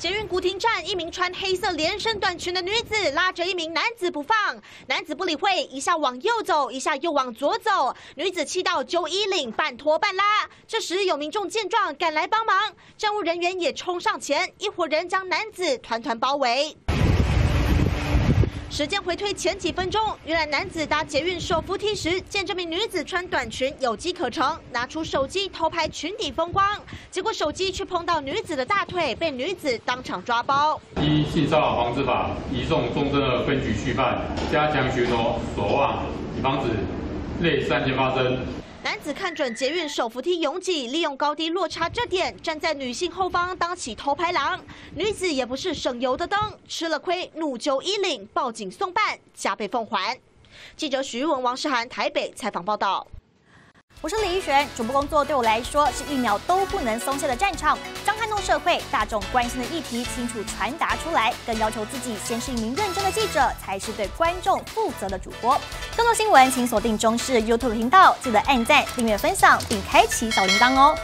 捷运古亭站，一名穿黑色连身短裙的女子拉着一名男子不放，男子不理会，一下往右走，一下又往左走，女子气到揪衣领，半拖半拉。这时有民众见状赶来帮忙，站务人员也冲上前，一伙人将男子团团包围。时间回推前几分钟，原来男子搭捷运手扶梯时，见这名女子穿短裙有机可乘，拿出手机偷拍裙底风光，结果手机却碰到女子的大腿，被女子当场抓包。依性骚扰防治法移送中正二分局续办，加强巡逻守望，以防止类三件发生。男子看准捷运手扶梯拥挤，利用高低落差这点，站在女性后方当起偷拍狼。女子也不是省油的灯，吃了亏，怒揪衣领，报警送办，加倍奉还。记者徐文、王诗涵台北采访报道。我是李一璇，主播工作对我来说是一秒都不能松懈的战场，将撼动社会大众关心的议题清楚传达出来，更要求自己先是一名认真的记者，才是对观众负责的主播。更多新闻请锁定中视 YouTube 频道，记得按赞、订阅、分享，并开启小铃铛哦。